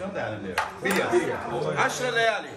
Cioè andare lì. Vediamo. Ashley Leali.